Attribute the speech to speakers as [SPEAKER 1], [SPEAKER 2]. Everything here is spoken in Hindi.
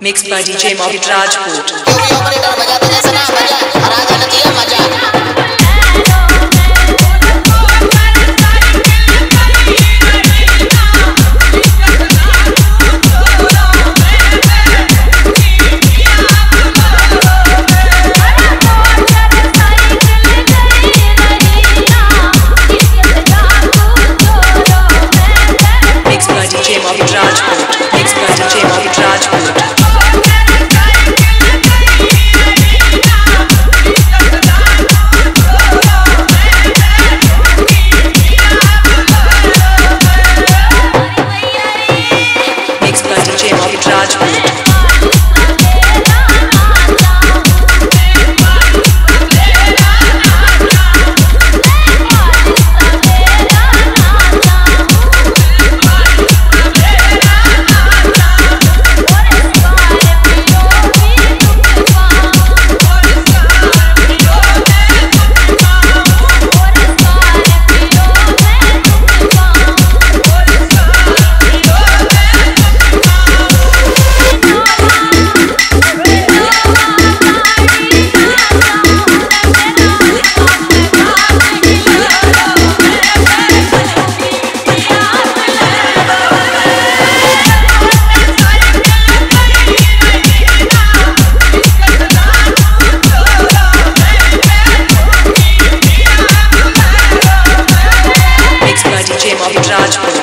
[SPEAKER 1] Mixed by DJ Mohit Rajput.
[SPEAKER 2] John
[SPEAKER 1] Mixed